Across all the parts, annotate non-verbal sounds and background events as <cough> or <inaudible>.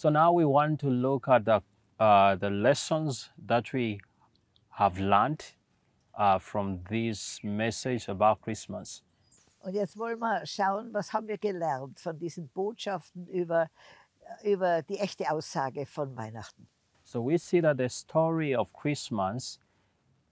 So now we want to look at the, uh, the lessons that we have learned uh, from this message about Christmas. Und jetzt wollen wir schauen, was haben wir gelernt von diesen Botschaften über, über die echte Aussage von Weihnachten. So we see that the story of Christmas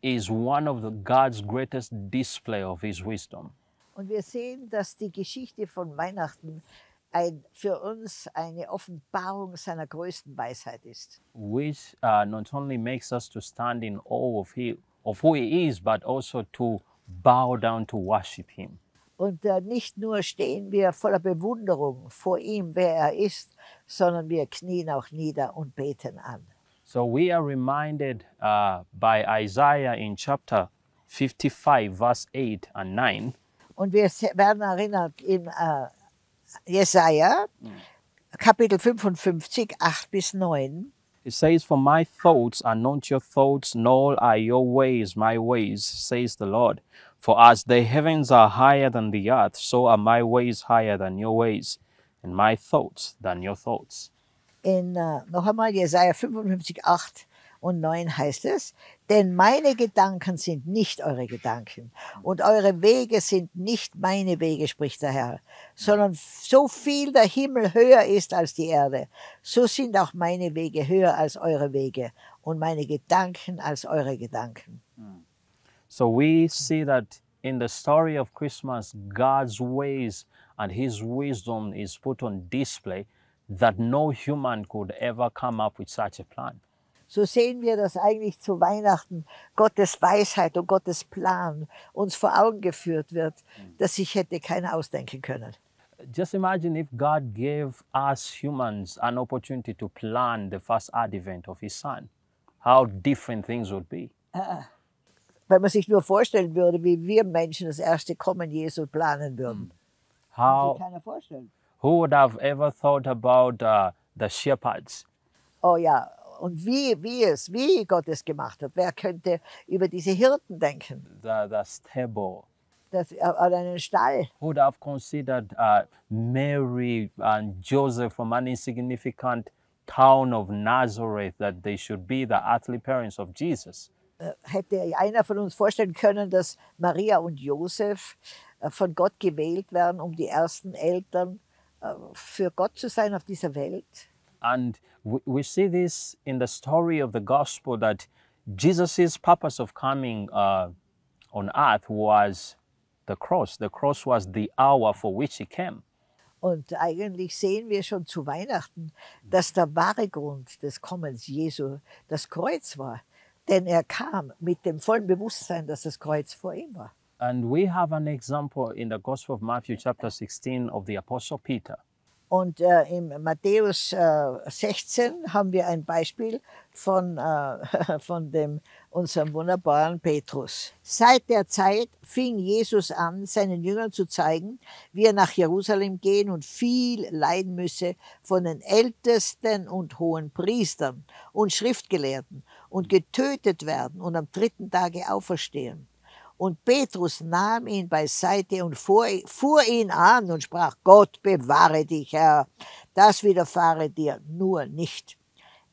is one of the God's greatest display of his wisdom. Und wir sehen, dass die Geschichte von Weihnachten ein, für uns eine Offenbarung seiner größten Weisheit ist. which uh, not only makes us to stand in awe of, he, of who he is, but also to bow down to worship him. Und äh, nicht nur stehen wir voller Bewunderung vor ihm, wer er ist, sondern wir knien auch nieder und beten an. So we are reminded uh, by Isaiah in chapter 55, verse 8 and 9, Und wir werden erinnert in äh, Jesaja, Kapitel mm. 55, 8 bis 9. it says, For my thoughts are not your thoughts, nor are your ways my ways, says the Lord. For as the heavens are higher than the earth, so are my ways higher than your ways, and my thoughts than your thoughts. In, uh, äh, noch einmal Jesaja 55, 8 und 9 heißt es, denn meine Gedanken sind nicht eure Gedanken und eure Wege sind nicht meine Wege, spricht der Herr, sondern so viel der Himmel höher ist als die Erde, so sind auch meine Wege höher als eure Wege und meine Gedanken als eure Gedanken. So we see that in the story of Christmas, God's ways and His wisdom is put on display that no human could ever come up with such a plan. So sehen wir, dass eigentlich zu Weihnachten Gottes Weisheit und Gottes Plan uns vor Augen geführt wird, dass sich hätte keiner ausdenken können. Just imagine if God gave us humans an opportunity to plan the first advent of His Son, how different things would be. Wenn man sich nur vorstellen würde, wie wir Menschen das erste Kommen Jesu planen würden. Kann How, sich keiner vorstellen. who would have ever thought about uh, the shepherds? Oh ja, und wie, wie es, wie Gott es gemacht hat. Wer könnte über diese Hirten denken? the, the stable, Das, äh, an einen Stall. who would have considered uh, Mary and Joseph from an insignificant town of Nazareth that they should be the earthly parents of Jesus. Äh, Hätte einer von uns vorstellen können, dass Maria und Josef äh, von Gott gewählt werden, um die ersten Eltern äh, für Gott zu sein auf dieser Welt? And we, we see this in the story of the gospel that Jesus' purpose of coming uh, on earth was the cross. The cross was the hour for which he came. Und eigentlich sehen wir schon zu Weihnachten, dass der wahre Grund des Kommens Jesu das Kreuz war. Denn er kam mit dem vollen Bewusstsein, dass das Kreuz vor ihm war. And we have an example in the Gospel of Matthew, chapter 16, of the Apostle Peter. Und äh, im Matthäus äh, 16 haben wir ein Beispiel von, äh, <laughs> von dem, unserem wunderbaren Petrus. Seit der Zeit fing Jesus an, seinen Jüngern zu zeigen, wie er nach Jerusalem gehen und viel leiden müsse von den Ältesten und hohen Priestern und Schriftgelehrten und getötet werden und am dritten Tage auferstehen. Und Petrus nahm ihn beiseite und fuhr, fuhr ihn an und sprach, Gott bewahre dich, Herr, das widerfahre dir nur nicht.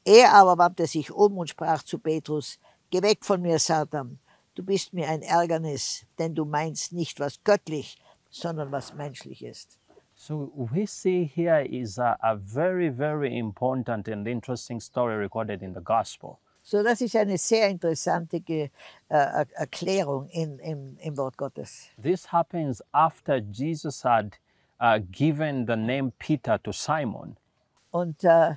Er aber wandte sich um und sprach zu Petrus, Geh weg von mir, Satan, du bist mir ein Ärgernis, denn du meinst nicht, was göttlich, sondern was menschlich ist. So we see here is a, a very, very important and interesting story recorded in the gospel. So, das ist eine sehr interessante Ge äh, Er- Erklärung in, im, im Wort Gottes. This happens after Jesus had uh, given the name Peter to Simon. Und äh,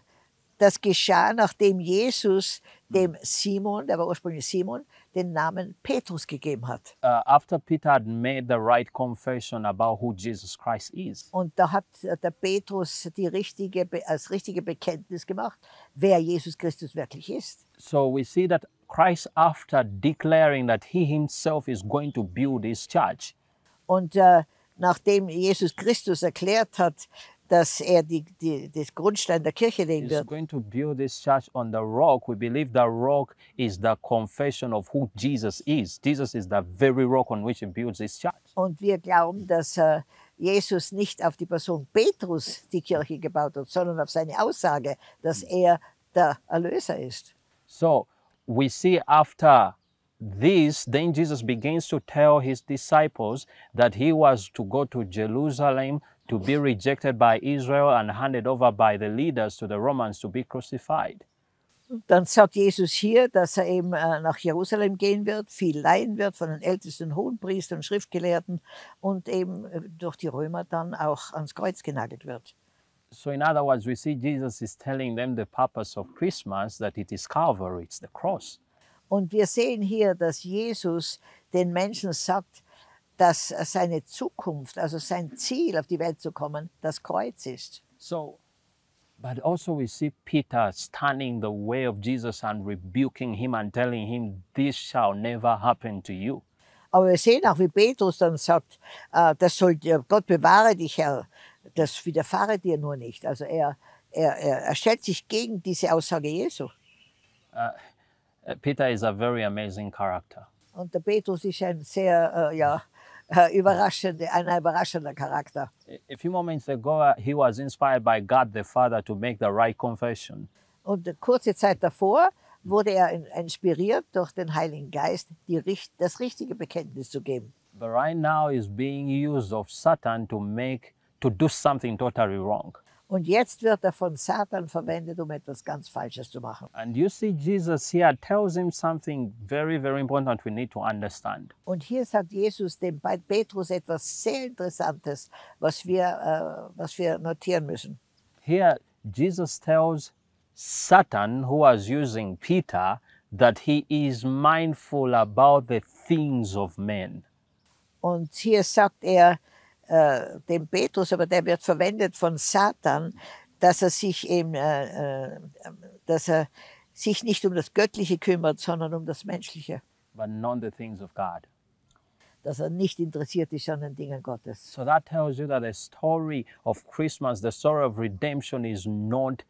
das geschah, nachdem Jesus dem Simon, der war ursprünglich Simon, den Namen Petrus gegeben hat. Uh, after Peter had made the right confession about who Jesus Christ is. Und da hat äh, der Petrus die richtige, als richtige Bekenntnis gemacht, wer Jesus Christus wirklich ist. So we see that Christ, after declaring that he himself is going to build his church, Und äh, nachdem Jesus Christus erklärt hat, dass er die, die, das Grundstein der Kirche legen wird, going to build this church on the rock. We believe the rock is the confession of who Jesus is. Jesus is the very rock on which he builds this church. Und wir glauben, dass äh, Jesus nicht auf die Person Petrus die Kirche gebaut hat, sondern auf seine Aussage, dass er der Erlöser ist. So we see after this, then Jesus begins to tell his disciples that he was to go to Jerusalem to be rejected by Israel and handed over by the leaders to the Romans to be crucified. Dann sagt Jesus hier, dass er eben äh, nach Jerusalem gehen wird, viel leiden wird von den ältesten Hohenpriestern und Schriftgelehrten und eben äh, durch die Römer dann auch ans Kreuz genagelt wird. So, in other words, we see Jesus is telling them the purpose of Christmas that it is Calvary, it's the cross. Und wir sehen hier, dass Jesus den Menschen sagt, dass seine Zukunft, also sein Ziel, auf die Welt zu kommen, das Kreuz ist. So, but also we see Peter standing in the way of Jesus and rebuking him and telling him, This shall never happen to you. Aber wir sehen auch, wie Petrus dann sagt, äh, das soll Gott bewahre dich, Herr, das widerfahre dir nur nicht. Also er, er, er, er stellt sich gegen diese Aussage Jesu. Uh, Peter is a very amazing character. Und der Petrus ist ein sehr äh, ja, äh, überraschender, ein überraschender Charakter. A few moments ago, uh, he was inspired by God the Father to make the right confession. Und kurze Zeit davor wurde er in- inspiriert durch den Heiligen Geist, die, das richtige Bekenntnis zu geben. But right now, he's being used of Satan to make to do something totally wrong. Und jetzt wird er von Satan verwendet, um etwas ganz Falsches zu machen. And you see, Jesus here tells him something very, very important we need to understand. Und hier sagt Jesus dem Pe- Petrus etwas sehr Interessantes, was wir, äh, was wir notieren müssen. Here, Jesus tells Satan, who was using Peter, that he is mindful about the things of men. Und hier sagt er äh, dem Petrus, aber der wird verwendet von Satan, dass er sich eben, äh, äh, dass er sich nicht um das Göttliche kümmert, sondern um das Menschliche. but not the things of God. Dass er nicht interessiert ist an den Dingen Gottes. So that tells you that the story of Christmas, the story of redemption, is not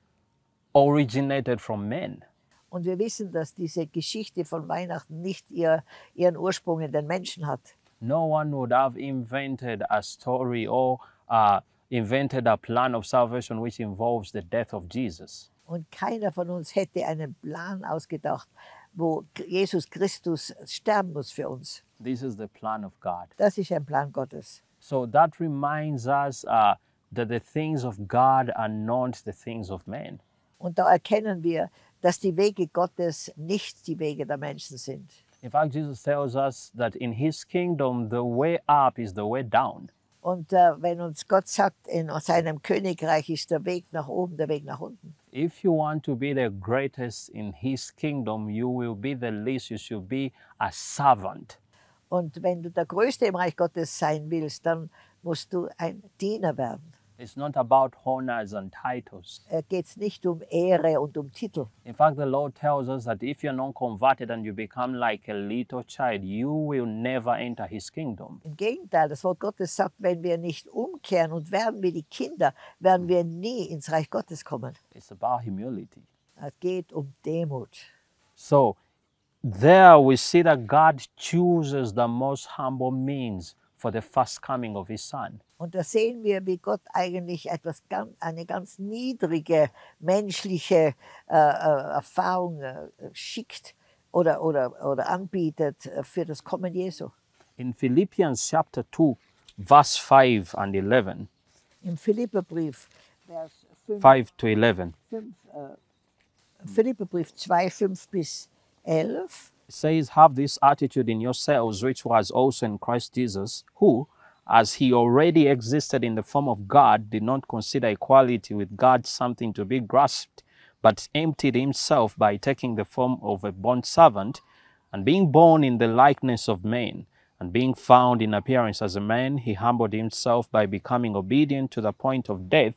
originated from men. Und wir wissen, dass diese Geschichte von Weihnachten nicht ihr, ihren Ursprung in den Menschen hat. No one would have invented a story or uh, invented a plan of salvation which involves the death of Jesus. Und keiner von uns hätte einen Plan ausgedacht, wo Jesus Christus sterben muss für uns. This is the plan of God. Das ist ein Plan Gottes. So that reminds us uh, that the things of God are not the things of men. Und da erkennen wir, dass die Wege Gottes nicht die Wege der Menschen sind. In fact, Jesus tells us that in his kingdom, the way up is the way down. Und äh, wenn uns Gott sagt, in seinem Königreich ist der Weg nach oben, der Weg nach unten. If you want to be the greatest in his kingdom, you will be the least. You should be a servant. Und wenn du der Größte im Reich Gottes sein willst, dann musst du ein Diener werden. It's not about honors and titles. Geht nicht um Ehre und um Titel. In fact, the Lord tells us that if you're not converted and you become like a little child, you will never enter his kingdom. Im Gegenteil, das Wort Gottes sagt, wenn wir nicht umkehren und werden wie die Kinder, werden wir nie ins Reich Gottes kommen. It's about humility. Es geht um Demut. So, there we see that God chooses the most humble means for the first coming of his son. Und da sehen wir, wie Gott eigentlich etwas ganz, eine ganz niedrige menschliche äh, äh, Erfahrung äh, schickt oder, oder, oder anbietet äh, für das Kommen Jesu. In Philippians chapter 2, verse 5 and 11, Im Philipperbrief, Vers 5, 5 to 11, 5 äh, Philipperbrief 2, 5 bis 11. Says, Have this attitude in yourselves, which was also in Christ Jesus, who, as he already existed in the form of God, did not consider equality with God something to be grasped, but emptied himself by taking the form of a bond servant, and being born in the likeness of men, and being found in appearance as a man, he humbled himself by becoming obedient to the point of death,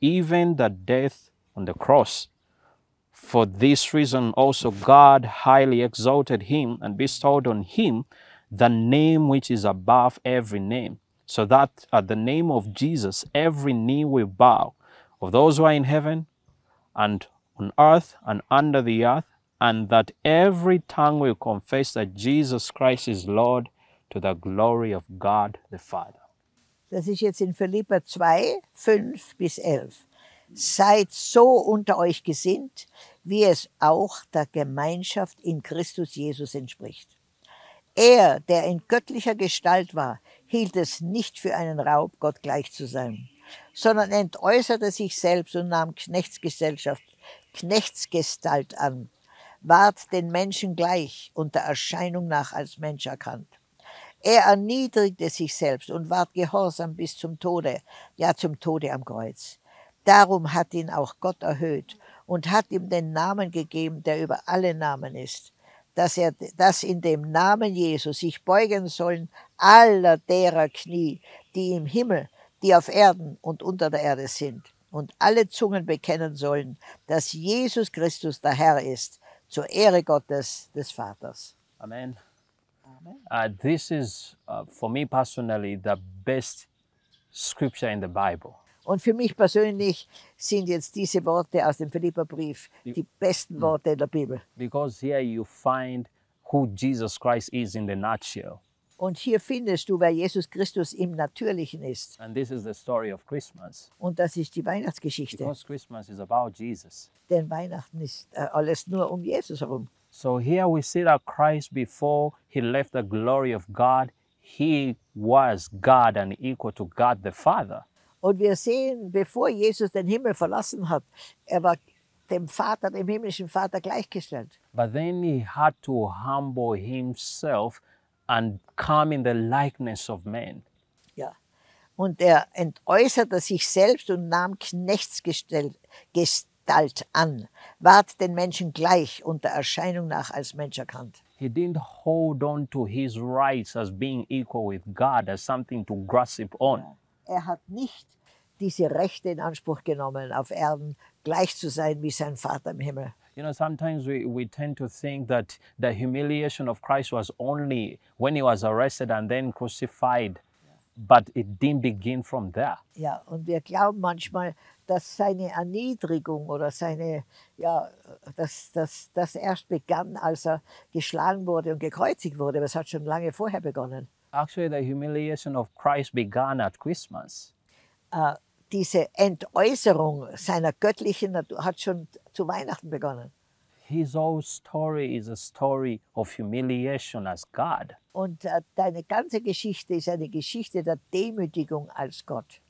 even the death on the cross. For this reason also God highly exalted him and bestowed on him the name which is above every name, so that at the name of Jesus every knee will bow, of those who are in heaven and on earth and under the earth, and that every tongue will confess that Jesus Christ is Lord to the glory of God the Father. Das ist jetzt in Philippa 2, 5 bis 11. Seid so unter euch gesinnt, wie es auch der Gemeinschaft in Christus Jesus entspricht. Er, der in göttlicher Gestalt war, hielt es nicht für einen Raub, Gott gleich zu sein, sondern entäußerte sich selbst und nahm Knechtsgesellschaft, Knechtsgestalt an, ward den Menschen gleich und der Erscheinung nach als Mensch erkannt. Er erniedrigte sich selbst und ward gehorsam bis zum Tode, ja zum Tode am Kreuz. Darum hat ihn auch Gott erhöht und hat ihm den Namen gegeben, der über alle Namen ist, dass er, dass in dem Namen Jesus sich beugen sollen aller derer Knie, die im Himmel, die auf Erden und unter der Erde sind, und alle Zungen bekennen sollen, dass Jesus Christus der Herr ist, zur Ehre Gottes des Vaters. Amen. Amen. Uh, this is, uh, for me personally, the best scripture in the Bible. Und für mich persönlich sind jetzt diese Worte aus dem Philipperbrief die besten Worte in der Bibel. because here you find who Jesus Christ is in the nutshell. Und hier findest du, wer Jesus Christus im Natürlichen ist. And this is the story of Christmas. Und das ist die Weihnachtsgeschichte. Because Christmas is about Jesus. Denn Weihnachten ist äh, alles nur um Jesus herum. So here we see that Christ, before he left the glory of God, he was God and equal to God the Father. Und wir sehen, bevor Jesus den Himmel verlassen hat, er war dem Vater, dem himmlischen Vater gleichgestellt. But then he had to humble himself and come in the likeness of men. Ja. Und er entäußerte sich selbst und nahm Knechtsgestalt Gestalt an, ward den Menschen gleich und der Erscheinung nach als Mensch erkannt. He didn't hold on to his rights as being equal with God as something to grasp on. Er hat nicht diese Rechte in Anspruch genommen, auf Erden gleich zu sein wie sein Vater im Himmel. You know, sometimes we, we tend to think that the humiliation of Christ was only when he was arrested and then crucified, but it didn't begin from there. Ja, und wir glauben manchmal, dass seine Erniedrigung oder seine, ja, dass das, das erst begann, als er geschlagen wurde und gekreuzigt wurde. Aber es hat schon lange vorher begonnen. Actually, the humiliation of Christ began at Christmas. Äh, diese Entäußerung seiner göttlichen Natur hat schon zu Weihnachten begonnen. His whole story is a story of humiliation as God. Und äh, deine ganze Geschichte ist eine Geschichte der Demütigung als Gott.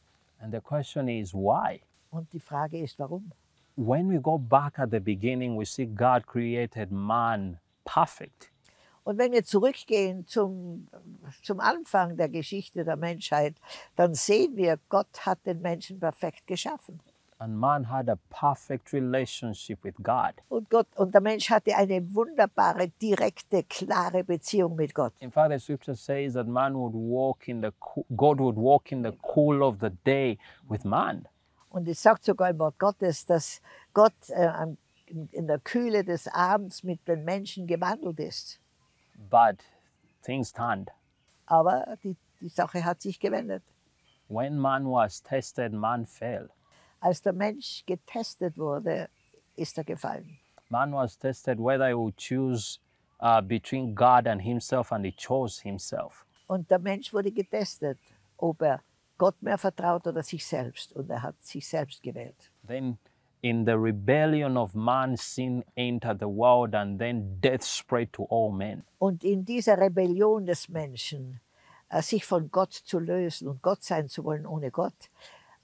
And the question is why? Und die Frage ist, warum? When we go back at the beginning, we see God created man perfect. Und wenn wir zurückgehen zum, zum Anfang der Geschichte der Menschheit, dann sehen wir, Gott hat den Menschen perfekt geschaffen. And man had a perfect relationship with God. Und, Gott, und der Mensch hatte eine wunderbare, direkte, klare Beziehung mit Gott. In fact, the scripture says that man would walk in the God would walk in the cool of the day with man. Und es sagt sogar im Wort Gottes, dass Gott äh, in der Kühle des Abends mit den Menschen gewandelt ist. But things turned. Aber die, die Sache hat sich gewendet. When man was tested, man fell. Als der Mensch getestet wurde, ist er gefallen. Man was tested whether he would choose uh, between God and himself, and he chose himself. Und der Mensch wurde getestet, ob er Gott mehr vertraut oder sich selbst. Und er hat sich selbst gewählt. Then, in the rebellion of man, sin entered the world, and then death spread to all men. Und in dieser Rebellion des Menschen, äh, sich von Gott zu lösen und Gott sein zu wollen ohne Gott,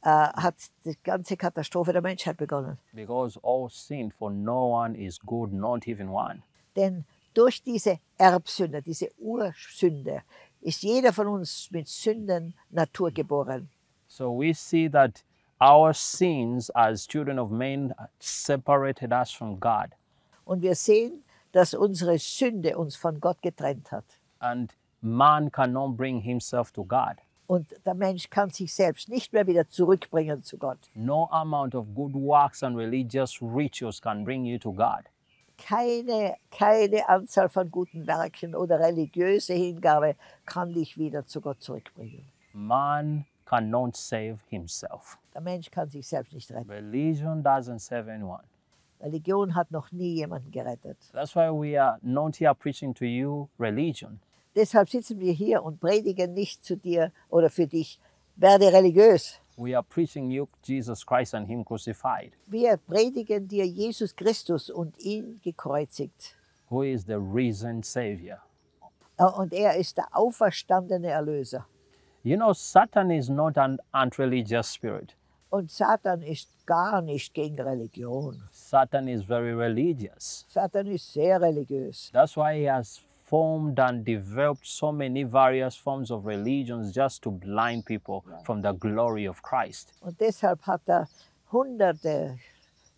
äh, hat die ganze Katastrophe der Menschheit begonnen. Because all sinned, for no one is good, not even one. Denn durch diese Erbsünde, diese Ursünde, ist jeder von uns mit Sünden Natur geboren. So we see that our sins as children of men separated us from God. Und wir sehen, dass unsere Sünde uns von Gott getrennt hat. And man cannot bring himself to God. Und der Mensch kann sich selbst nicht mehr wieder zurückbringen zu Gott. No amount of good works and religious rituals can bring you to God. Keine, keine Anzahl von guten Werken oder religiöse Hingabe kann dich wieder zu Gott zurückbringen. Man cannot save himself. Der Mensch kann sich selbst nicht retten. Religion doesn't save anyone. Religion hat noch nie jemanden gerettet. That's why we are not here preaching to you religion. Deshalb sitzen wir hier und predigen nicht zu dir oder für dich werde religiös. We are preaching you, Jesus Christ, and Him crucified, Wir predigen dir Jesus Christus und ihn gekreuzigt. who is the risen Savior. Äh, Und er ist der auferstandene Erlöser. You know, Satan is not an unreligious spirit. Und Satan ist gar nicht gegen Religion. Satan is very religious. Satan ist sehr religiös. That's why he has formed and developed so many various forms of religions just to blind people from the glory of Christ. Und deshalb hat er hunderte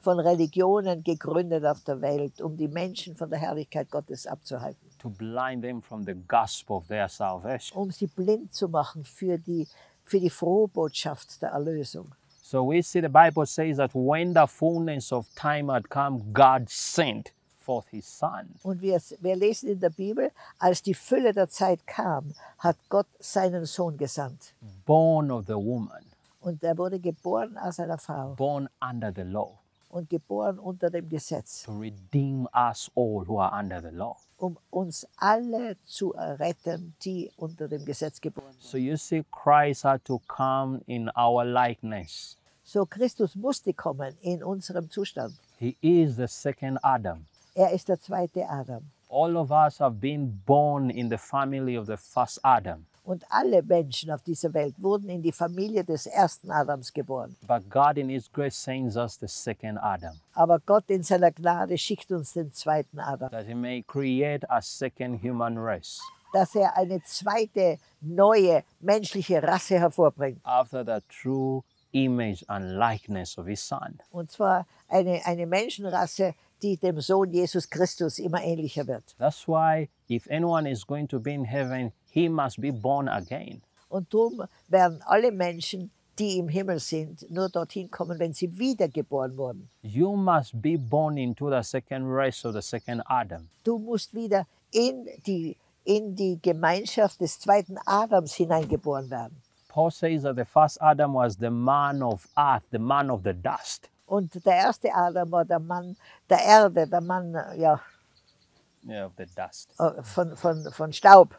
von Religionen gegründet auf der Welt, um die Menschen von der Herrlichkeit Gottes abzuhalten. to blind them from the gospel of their salvation. Um sie blind zu machen für die, für die frohe Botschaft der Erlösung. So we see the Bible says that when the fullness of time had come, God sent forth his son. Und wir, wir lesen in der Bibel, als die Fülle der Zeit kam, hat Gott seinen Sohn gesandt. born of the woman, Und er wurde geboren aus einer Frau born under the law, und geboren unter dem Gesetz, to redeem us all who are under the law. um uns alle zu erretten, die unter dem Gesetz geboren wurden. So you see, Christ had to come in our likeness. So Christus musste kommen in unserem Zustand. He is the second Adam. Er ist der zweite Adam. All of us have been born in the family of the first Adam. Und alle Menschen auf dieser Welt wurden in die Familie des ersten Adams geboren. But God, in His grace, sends us the second Adam, Aber Gott in seiner Gnade schickt uns den zweiten Adam, that He may create a second human race dass er eine zweite, neue menschliche Rasse hervorbringt. after the true image and likeness of His Son. Und zwar eine, eine Menschenrasse, die dem Sohn Jesus Christus immer ähnlicher wird. That's why, if anyone is going to be in heaven, he must be born again. Und darum werden alle Menschen, die im Himmel sind, nur dorthin kommen, wenn sie wiedergeboren wurden. You must be born into the second race of the second Adam. Du musst wieder in die, in die Gemeinschaft des zweiten Adams hineingeboren werden. Paul says that the first Adam was the man of earth, the man of the dust. Und der erste Adam war der Mann der Erde, der Mann ja, Yeah, of the dust. äh, von, von, von Staub.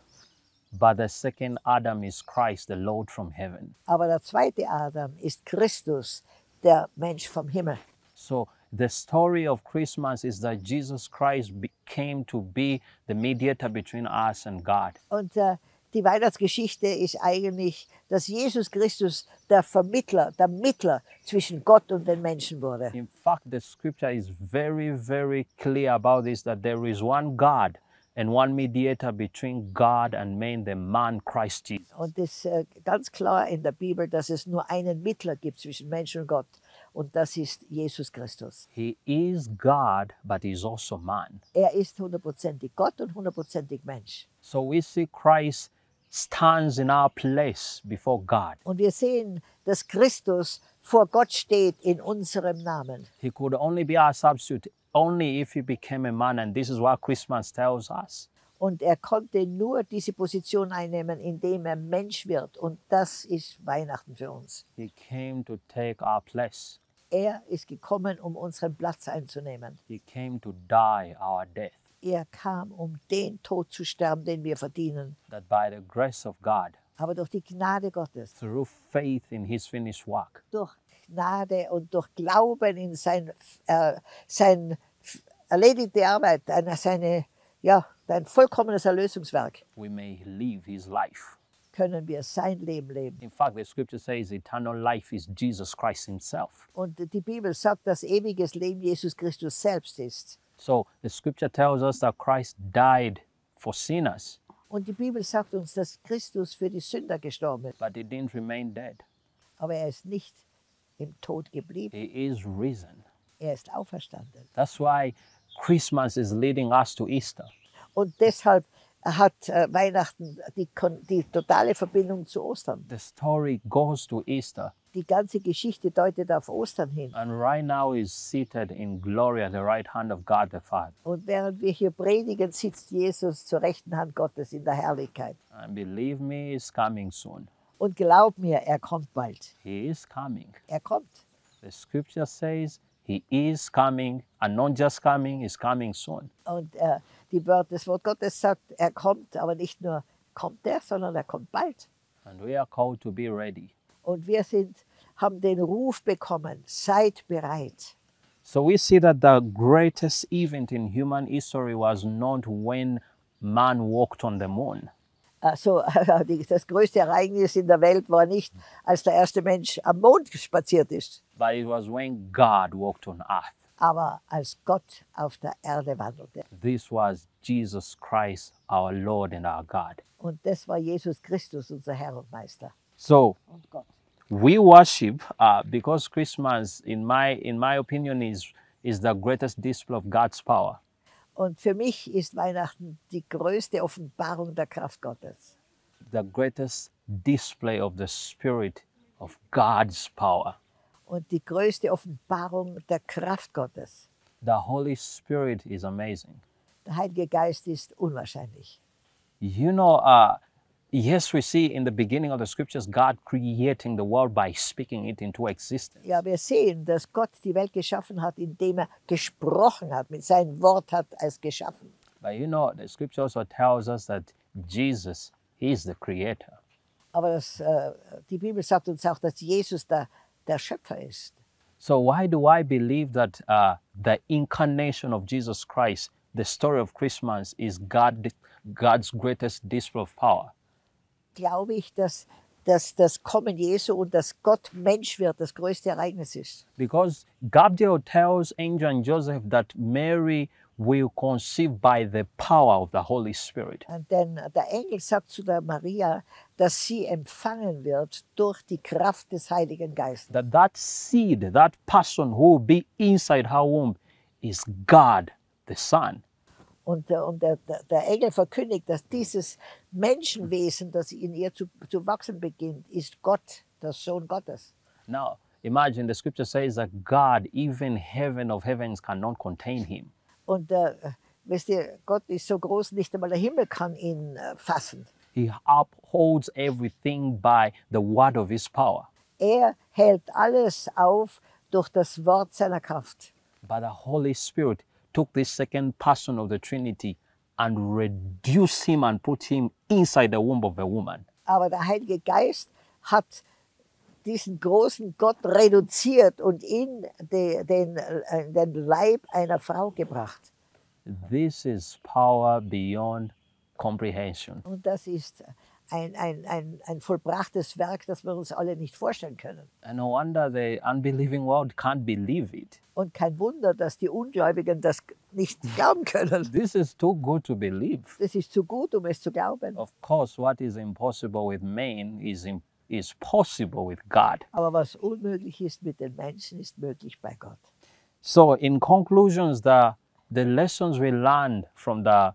But the second Adam is Christ, the Lord from heaven. Aber der zweite Adam ist Christus, der Mensch vom Himmel. So the story of Christmas is that Jesus Christ came to be the mediator between us and God. Und äh, die Weihnachtsgeschichte ist eigentlich, dass Jesus Christus der Vermittler, der Mittler zwischen Gott und den Menschen wurde. In fact, the scripture is very, very clear about this that there is one God and one mediator between God and man, the man Christ Jesus. Und es ist äh, ganz klar in der Bibel, dass es nur einen Mittler gibt zwischen Mensch und Gott. Und das ist Jesus Christus. He is God, but he's also man. Er ist hundertprozentig Gott und hundertprozentig Mensch. So we see Christ stands in our place before God. Und wir sehen, dass Christus vor Gott steht in unserem Namen. He could only be our substitute only if he became a man, and this is what Christmas tells us. Und er konnte nur diese Position einnehmen, indem er Mensch wird. Und das ist Weihnachten für uns. He came to take our place. Er ist gekommen, um unseren Platz einzunehmen. He came to die our death, Er kam, um den Tod zu sterben, den wir verdienen. that by the grace of God, Aber durch die Gnade Gottes, through faith in his finished work, durch Gnade und durch Glauben in sein, äh, sein erledigte Arbeit, eine, seine, ja, ein vollkommenes Erlösungswerk, we may live his life. können wir sein Leben leben. In fact, the scripture says eternal life is Jesus Christ himself. Und die Bibel sagt, dass ewiges Leben Jesus Christus selbst ist. So the scripture tells us that Christ died for sinners, Und die Bibel sagt uns, dass Christus für die Sünder gestorben ist. but he didn't remain dead. Aber er ist nicht im Tod geblieben. He is risen. Er ist auferstanden. That's why Christmas is leading us to Easter. Und deshalb hat äh, Weihnachten die, die totale Verbindung zu Ostern. The story goes to Easter, Die ganze Geschichte deutet auf Ostern hin. and right now is seated in glory at the right hand of God the Father. Und während wir hier predigen, sitzt Jesus zur rechten Hand Gottes in der Herrlichkeit. And believe me, he's coming soon. Und glaub mir, er kommt bald. He is coming. Er kommt. The scripture says he is coming, and not just coming, he's coming soon. Und äh, die Wort, das Wort Gottes sagt, er kommt, aber nicht nur kommt er, sondern er kommt bald. And we are called to be ready. Und wir sind, haben den Ruf bekommen, seid bereit. So we see that the greatest event in human history was not when man walked on the moon. Also <laughs> das größte Ereignis in der Welt war nicht, als der erste Mensch am Mond spaziert ist, but it was when God walked on earth. aber als Gott auf der Erde wandelte. This was Jesus Christ, our Lord and our God. Und das war Jesus Christus, unser Herr und Meister. So Und Gott. we worship uh, because Christmas, in my in my opinion, is is the greatest display of God's power. Und für mich ist Weihnachten die größte Offenbarung der Kraft Gottes. the greatest display of the Spirit of God's power. Und die größte Offenbarung der Kraft Gottes. The Holy Spirit is amazing. Der Heilige Geist ist unwahrscheinlich. You know, uh, yes, we see in the beginning of the scriptures God creating the world by speaking it into existence. Ja, wir sehen, dass Gott die Welt geschaffen hat, indem er gesprochen hat, mit seinem Wort hat er es geschaffen. But you know, the scripture also tells us that Jesus he is the creator. Aber das, äh, die Bibel sagt uns auch, dass Jesus der, der Schöpfer ist. So, why do I believe that uh, the incarnation of Jesus Christ, the story of Christmas, is God, God's greatest display of power? Glaube ich, dass, dass das Kommen Jesu und dass Gott Mensch wird das größte Ereignis ist. Because Gabriel tells Angel and Joseph that Mary will conceive by the power of the Holy Spirit. Denn der Engel sagt zu der Maria, dass sie empfangen wird durch die Kraft des Heiligen Geistes. That that seed, that person who will be inside her womb, is God, the Son. Und, der- und der, der, der Engel verkündigt, dass dieses Menschenwesen, das in ihr zu, zu wachsen beginnt, ist Gott, der Sohn Gottes. Now, imagine the scripture says that God, even heaven of heavens, cannot contain him. Und äh, wisst ihr, Gott ist so groß, nicht einmal der Himmel kann ihn äh, fassen. He upholds everything by the word of his power. Er hält alles auf durch das Wort seiner Kraft. But the Holy Spirit took this second person of the Trinity and reduced him and put him inside the womb of a woman. Aber der Heilige Geist hat diesen großen Gott reduziert und in de, den, äh, den Leib einer Frau gebracht. This is power beyond comprehension. Und das ist ein, ein, ein, ein vollbrachtes Werk, das wir uns alle nicht vorstellen können. And no wonder the unbelieving world can't believe it. Und kein Wunder, dass die Ungläubigen das nicht <laughs> glauben können. This is too good to believe. Das ist zu gut, um es zu glauben. Of course, what is impossible with man is, im- is possible with God. Aber was unmöglich ist mit den Menschen, ist möglich bei Gott. So, in conclusions, the, the lessons we learned from the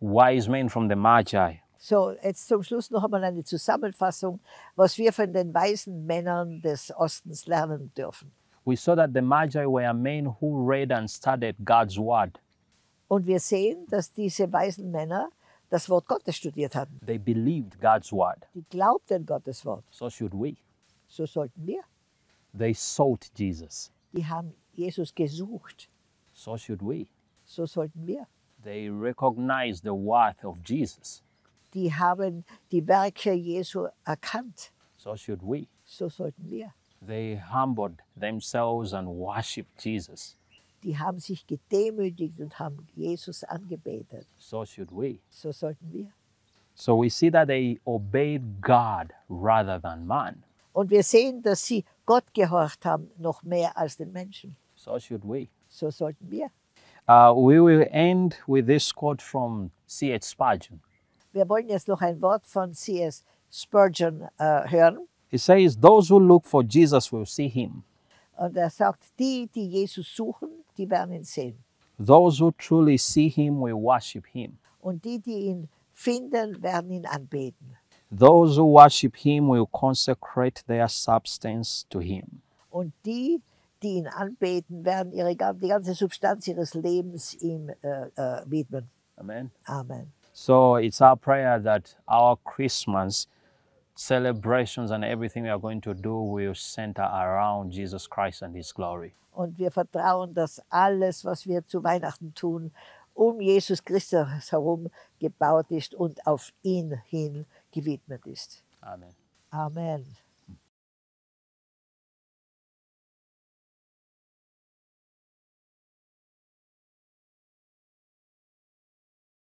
wise men from the Magi So, jetzt zum Schluss noch einmal eine Zusammenfassung, was wir von den weisen Männern des Ostens lernen dürfen. we saw that the Magi were men who read and studied God's word. Und wir sehen, dass diese weisen Männer das Wort Gottes studiert hatten. They believed God's word. Die glaubten Gottes Wort. So should we. So sollten wir. They sought Jesus. Die haben Jesus gesucht. So should we. So sollten wir. They recognized the worth of Jesus. Die haben die Werke Jesu erkannt. So should we. So sollten wir. They humbled themselves and worshiped Jesus. Die haben sich gedemütigt und haben Jesus angebetet. So should we. So sollten wir. So we see that they obeyed God rather than man. Und wir sehen, dass sie Gott gehorcht haben, noch mehr als den Menschen. So should we. So sollten wir. Uh, we will end with this quote from C.H. Spurgeon. Wir wollen jetzt noch ein Wort von C.S. Spurgeon äh, hören. He says, Those who look for Jesus will see him. Und er sagt, die, die Jesus suchen, die werden ihn sehen. Those who truly see him will worship him. Und die, die ihn finden, werden ihn anbeten. Those who worship him will consecrate their substance to him. Und die, die ihn anbeten, werden ihre, die ganze Substanz ihres Lebens ihm äh, äh, widmen. Amen. Amen. So it's our prayer that our Christmas celebrations and everything we are going to do will center around Jesus Christ and his glory. Und wir vertrauen, dass alles, was wir zu Weihnachten tun, um Jesus Christus herum gebaut ist und auf ihn hin gewidmet ist. Amen. Amen.